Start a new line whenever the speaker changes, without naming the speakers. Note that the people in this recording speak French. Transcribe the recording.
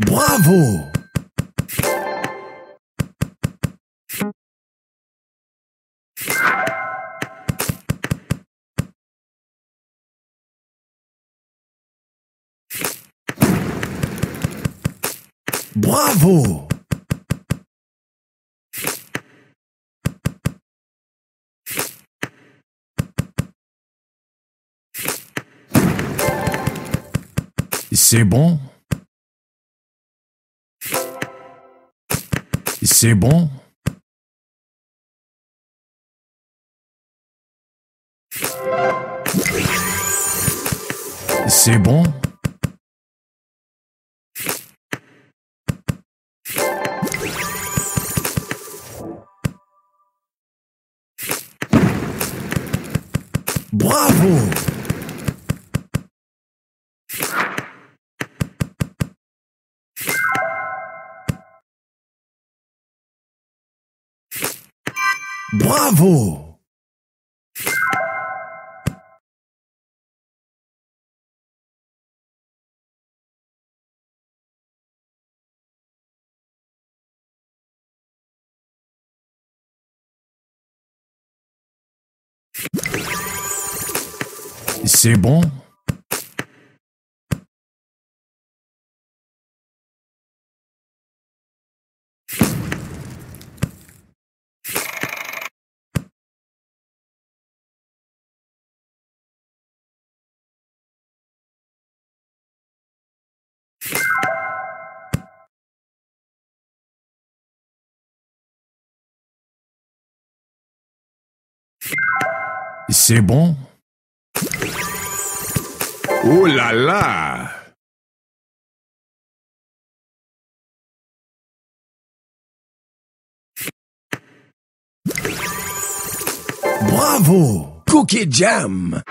Bravo! Bravo! C'est bon? C'est bon. C'est bon. Bravo Bravo! C'est bon? C'est bon.
Oh là là.
Bravo.
Cookie Jam